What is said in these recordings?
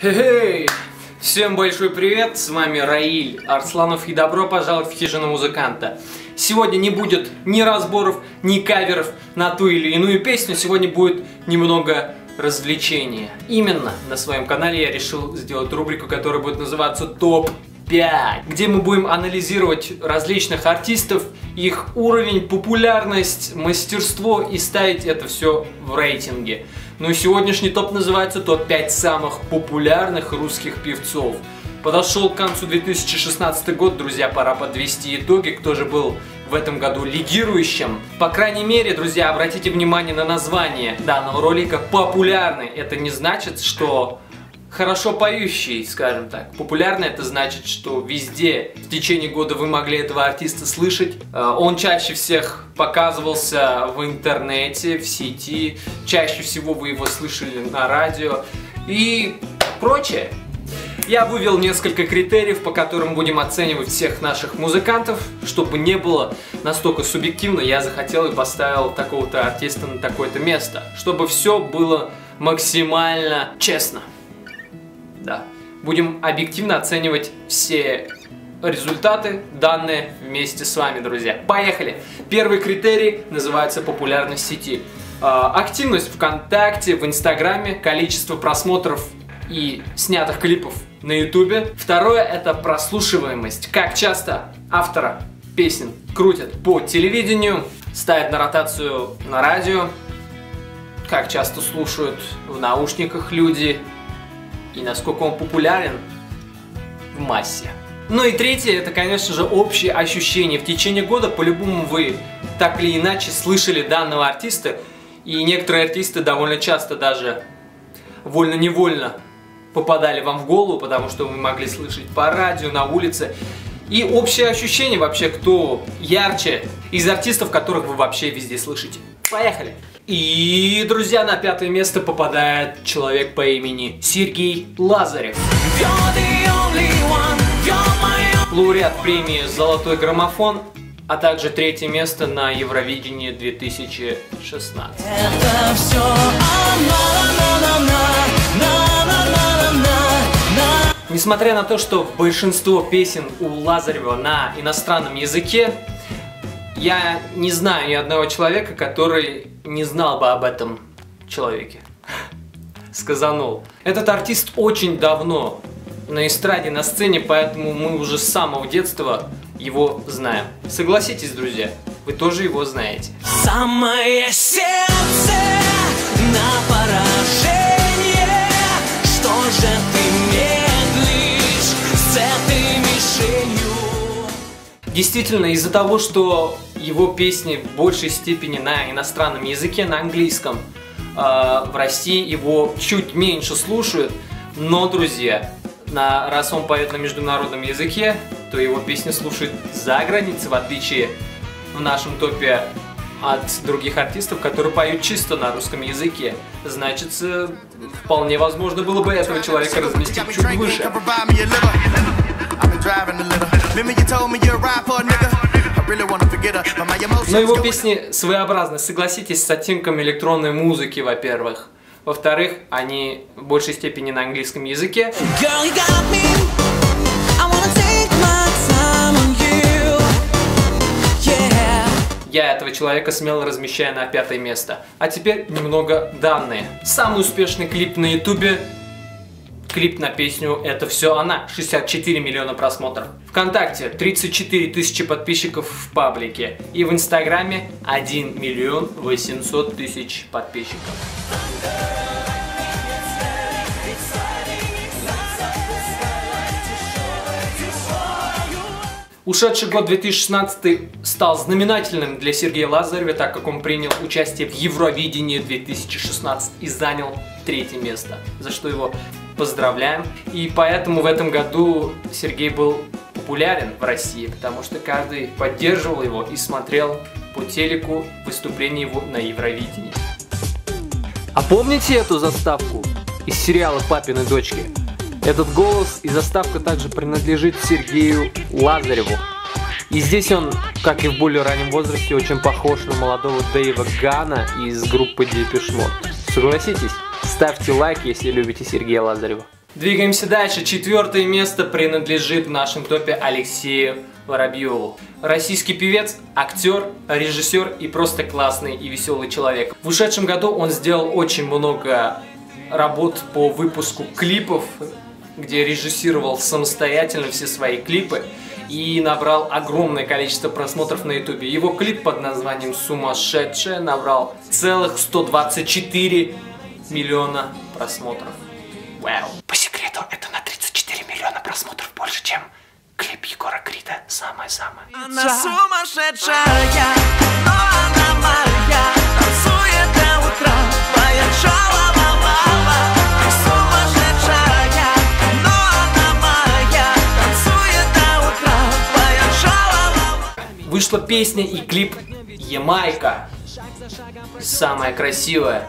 Хе-хей! Всем большой привет, с вами Раиль Арсланов и добро пожаловать в хижину музыканта. Сегодня не будет ни разборов, ни каверов на ту или иную песню, сегодня будет немного развлечения. Именно на своем канале я решил сделать рубрику, которая будет называться ТОП 5, где мы будем анализировать различных артистов, их уровень, популярность, мастерство и ставить это все в рейтинге. Ну и сегодняшний топ называется топ-5 самых популярных русских певцов. Подошел к концу 2016 год, друзья, пора подвести итоги, кто же был в этом году лидирующим. По крайней мере, друзья, обратите внимание на название данного ролика «Популярный». Это не значит, что хорошо поющий, скажем так. Популярный это значит, что везде в течение года вы могли этого артиста слышать. Э, он чаще всех показывался в интернете, в сети. Чаще всего вы его слышали на радио и прочее. Я вывел несколько критериев, по которым будем оценивать всех наших музыкантов, чтобы не было настолько субъективно, я захотел и поставил такого-то артиста на такое-то место, чтобы все было максимально честно да. Будем объективно оценивать все результаты, данные вместе с вами, друзья. Поехали! Первый критерий называется популярность сети. А, активность ВКонтакте, в Инстаграме, количество просмотров и снятых клипов на Ютубе. Второе это прослушиваемость. Как часто автора песен крутят по телевидению, ставят на ротацию на радио, как часто слушают в наушниках люди, и насколько он популярен в массе. Ну и третье, это, конечно же, общее ощущение. В течение года, по-любому, вы так или иначе слышали данного артиста, и некоторые артисты довольно часто даже вольно-невольно попадали вам в голову, потому что вы могли слышать по радио, на улице. И общее ощущение вообще, кто ярче из артистов, которых вы вообще везде слышите. Поехали! И, друзья, на пятое место попадает человек по имени Сергей Лазарев. Лауреат премии «Золотой граммофон», а также третье место на Евровидении 2016. Несмотря на то, что большинство песен у Лазарева на иностранном языке, я не знаю ни одного человека, который не знал бы об этом человеке. Сказанул. Этот артист очень давно на эстраде, на сцене, поэтому мы уже с самого детства его знаем. Согласитесь, друзья, вы тоже его знаете. Самое сердце на поражение, что же ты Действительно, из-за того, что его песни в большей степени на иностранном языке, на английском. А, в России его чуть меньше слушают, но, друзья, на, раз он поет на международном языке, то его песни слушают за границей, в отличие в нашем топе от других артистов, которые поют чисто на русском языке. Значит, вполне возможно было бы этого человека разместить чуть выше. Но его песни своеобразны, согласитесь, с оттенком электронной музыки, во-первых. Во-вторых, они в большей степени на английском языке. Я этого человека смело размещаю на пятое место. А теперь немного данные. Самый успешный клип на ютубе Клип на песню «Это все она» 64 миллиона просмотров. Вконтакте 34 тысячи подписчиков в паблике. И в Инстаграме 1 миллион 800 тысяч подписчиков. Ушедший год 2016 стал знаменательным для Сергея Лазарева, так как он принял участие в Евровидении 2016 и занял третье место, за что его поздравляем. И поэтому в этом году Сергей был популярен в России, потому что каждый поддерживал его и смотрел по телеку выступление его на Евровидении. А помните эту заставку из сериала «Папины дочки»? Этот голос и заставка также принадлежит Сергею Лазареву. И здесь он, как и в более раннем возрасте, очень похож на молодого Дэйва Гана из группы Depeche Mode. Согласитесь? Ставьте лайк, если любите Сергея Лазарева. Двигаемся дальше. Четвертое место принадлежит в нашем топе Алексею Воробьеву. Российский певец, актер, режиссер и просто классный и веселый человек. В ушедшем году он сделал очень много работ по выпуску клипов, где режиссировал самостоятельно все свои клипы и набрал огромное количество просмотров на ютубе. Его клип под названием «Сумасшедшая» набрал целых 124 миллиона просмотров. Вау! По секрету, это на 34 миллиона просмотров больше, чем клип Егора Крида. Самое-самое. Она сумасшедшая, но она моя Танцует до утра, Вышла песня и клип Ямайка. Самая красивая.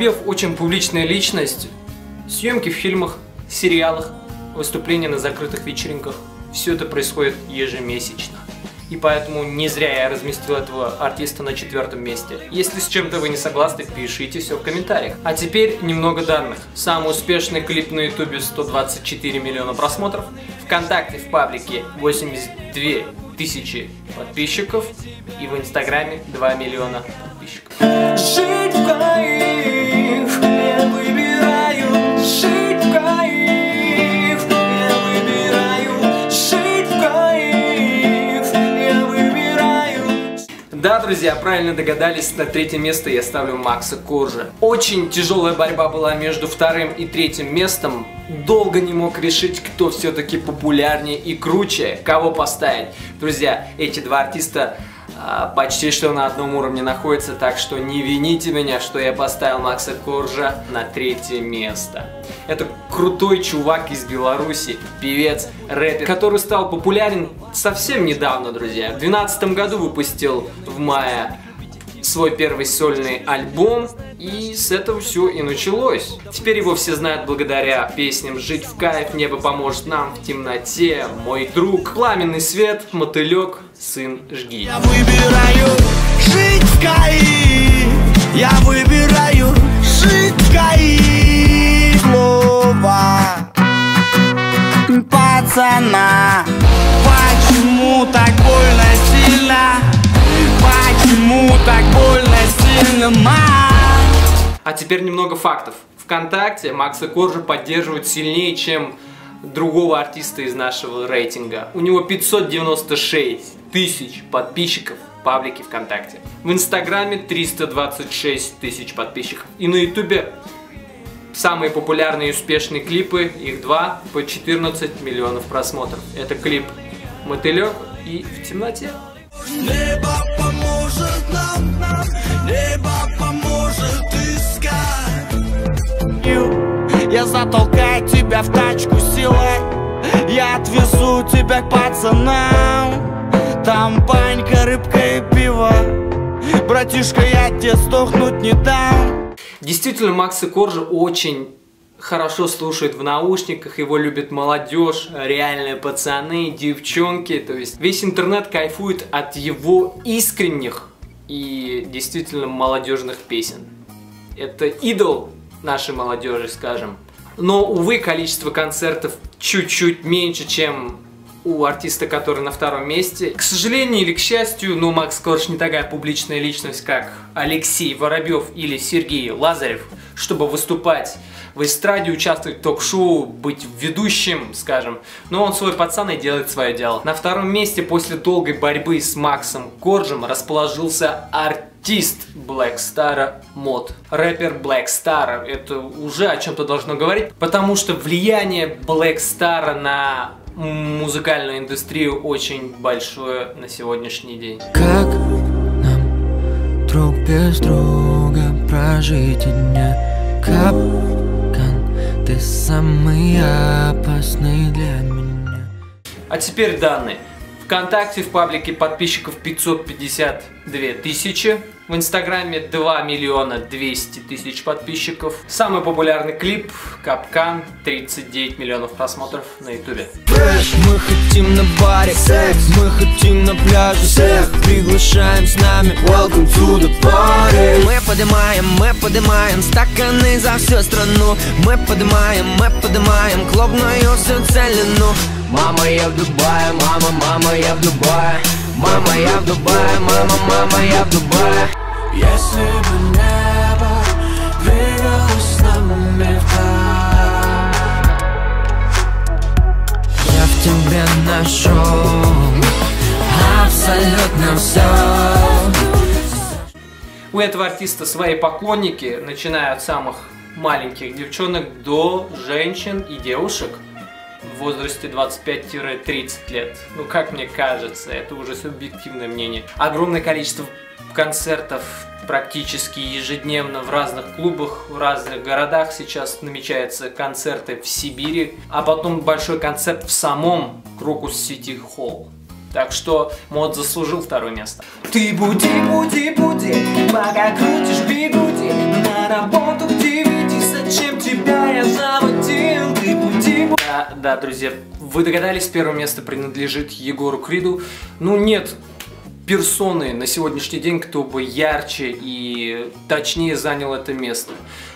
Воробьев очень публичная личность. Съемки в фильмах, сериалах, выступления на закрытых вечеринках. Все это происходит ежемесячно. И поэтому не зря я разместил этого артиста на четвертом месте. Если с чем-то вы не согласны, пишите все в комментариях. А теперь немного данных. Самый успешный клип на ютубе 124 миллиона просмотров. Вконтакте в паблике 82 тысячи подписчиков. И в инстаграме 2 миллиона подписчиков. Жить в друзья, правильно догадались, на третье место я ставлю Макса Коржа. Очень тяжелая борьба была между вторым и третьим местом. Долго не мог решить, кто все-таки популярнее и круче, кого поставить. Друзья, эти два артиста почти что на одном уровне находятся, так что не вините меня, что я поставил Макса Коржа на третье место. Это крутой чувак из Беларуси, певец, рэпер, который стал популярен совсем недавно, друзья. В 2012 году выпустил в мае свой первый сольный альбом, и с этого все и началось. Теперь его все знают благодаря песням «Жить в кайф», «Небо поможет нам в темноте», «Мой друг», «Пламенный свет», «Мотылек», «Сын, жги». Я выбираю жить в кайф Я выбираю жить в кайф Слово пацана Почему так больно сильно? Почему так больно сильно, мам? А теперь немного фактов. Вконтакте Макса Коржа поддерживают сильнее, чем другого артиста из нашего рейтинга. У него 596 тысяч подписчиков в паблике ВКонтакте. В Инстаграме 326 тысяч подписчиков. И на Ютубе самые популярные и успешные клипы, их два, по 14 миллионов просмотров. Это клип «Мотылек» и «В темноте». Небо поможет затолкаю тебя в тачку силой, я отвезу тебя к пацанам. Там банька, рыбка и пиво, братишка, я тебе сдохнуть не дам. Действительно, Макса Коржа очень хорошо слушает в наушниках, его любит молодежь, реальные пацаны, девчонки, то есть весь интернет кайфует от его искренних и действительно молодежных песен. Это идол нашей молодежи, скажем. Но, увы, количество концертов чуть-чуть меньше, чем у артиста, который на втором месте. К сожалению или к счастью, но Макс Корж не такая публичная личность, как Алексей Воробьев или Сергей Лазарев, чтобы выступать в эстраде, участвовать в ток-шоу, быть ведущим, скажем. Но он свой пацан и делает свое дело. На втором месте после долгой борьбы с Максом Коржем расположился артист Black Star Мод. Рэпер Black Star. Это уже о чем-то должно говорить, потому что влияние Black Star на музыкальную индустрию очень большое на сегодняшний день. Как нам друг без друга прожить дня Капкан, ты самые опасные для меня А теперь данные. Вконтакте в паблике подписчиков 552 тысячи. В Инстаграме 2 миллиона 200 тысяч подписчиков. Самый популярный клип Капкан 39 миллионов просмотров на Ютубе. Мы хотим на баре секс. Мы хотим на пляже всех Приглашаем с нами. Welcome to the party. Мы поднимаем, мы поднимаем Стаканы за всю страну. Мы поднимаем, мы поднимаем Клубную всю целину Мама, я в Дубае, мама, мама, я в Дубае. Мама, я в Дубае, мама, мама, я в Дубае. Если бы небо двигалось с нами Я в тебе нашел Абсолютно все У этого артиста свои поклонники, начиная от самых маленьких девчонок до женщин и девушек возрасте 25-30 лет. Ну, как мне кажется, это уже субъективное мнение. Огромное количество концертов практически ежедневно в разных клубах, в разных городах. Сейчас намечаются концерты в Сибири, а потом большой концерт в самом Крокус Сити Холл. Так что мод заслужил второе место. Ты буди, буди, буди, пока крутишь бигуди На работу к девяти, зачем тебя я заводил? Ты буди, да, друзья, вы догадались, первое место принадлежит Егору Криду. Ну нет персоны на сегодняшний день, кто бы ярче и точнее занял это место.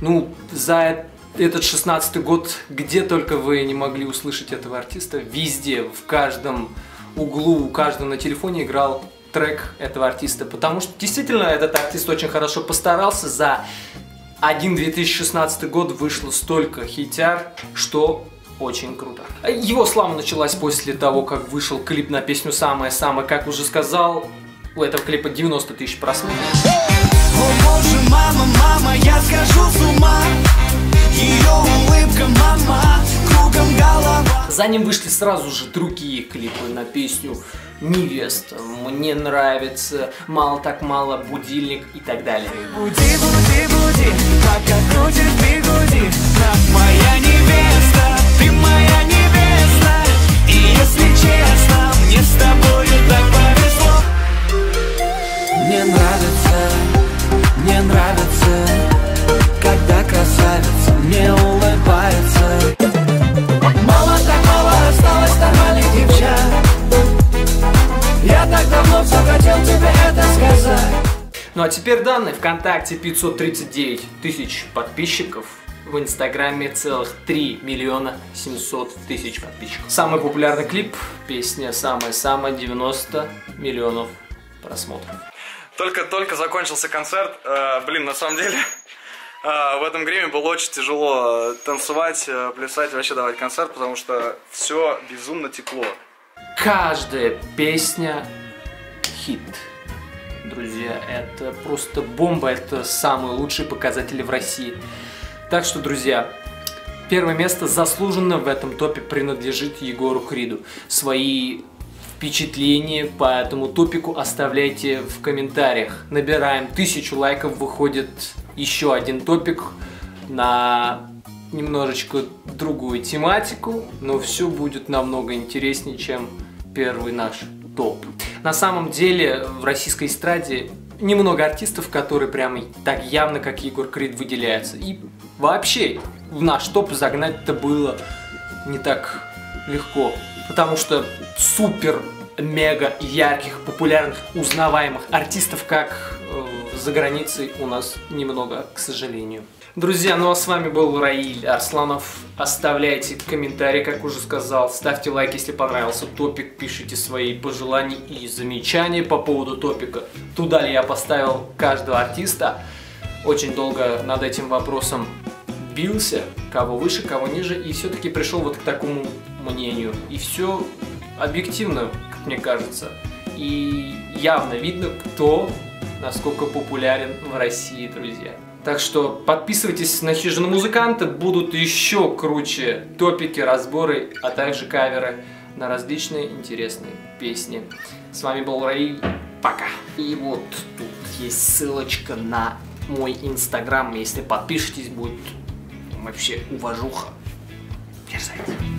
Ну, за этот шестнадцатый год, где только вы не могли услышать этого артиста, везде, в каждом углу, у каждого на телефоне играл трек этого артиста, потому что действительно этот артист очень хорошо постарался, за один 2016 год вышло столько хитяр, что очень круто. Его слава началась после того, как вышел клип на песню «Самое-самое», как уже сказал, у этого клипа 90 тысяч просмотров. О боже, мама, мама, я схожу с ума Ее улыбка, мама, кругом голова За ним вышли сразу же другие клипы на песню «Невеста», «Мне нравится», «Мало так мало», «Будильник» и так далее. Буди, буди, буди, пока крутит бигуди теперь данные. ВКонтакте 539 тысяч подписчиков. В Инстаграме целых 3 миллиона 700 тысяч подписчиков. Самый популярный клип, песня «Самое-самое» 90 миллионов просмотров. Только-только закончился концерт. Э, блин, на самом деле, э, в этом гриме было очень тяжело танцевать, э, плясать, вообще давать концерт, потому что все безумно текло. Каждая песня хит. Друзья, это просто бомба, это самые лучшие показатели в России. Так что, друзья, первое место заслуженно в этом топе принадлежит Егору Криду. Свои впечатления по этому топику оставляйте в комментариях. Набираем тысячу лайков, выходит еще один топик на немножечко другую тематику, но все будет намного интереснее, чем первый наш топ. На самом деле в российской эстраде немного артистов, которые прямо так явно, как Егор Крид, выделяются. И вообще в наш топ загнать-то было не так легко, потому что супер мега ярких, популярных, узнаваемых артистов, как э, за границей у нас немного, к сожалению. Друзья, ну а с вами был Раиль Арсланов. Оставляйте комментарии, как уже сказал. Ставьте лайк, если понравился топик. Пишите свои пожелания и замечания по поводу топика. Туда ли я поставил каждого артиста. Очень долго над этим вопросом бился, кого выше, кого ниже, и все-таки пришел вот к такому мнению. И все объективно, как мне кажется. И явно видно, кто насколько популярен в России, друзья. Так что подписывайтесь на Хижину Музыканта, будут еще круче топики, разборы, а также каверы на различные интересные песни. С вами был Раиль, пока! И вот тут есть ссылочка на мой инстаграм, если подпишетесь, будет вообще уважуха. Мерзавец.